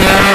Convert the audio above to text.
Yeah.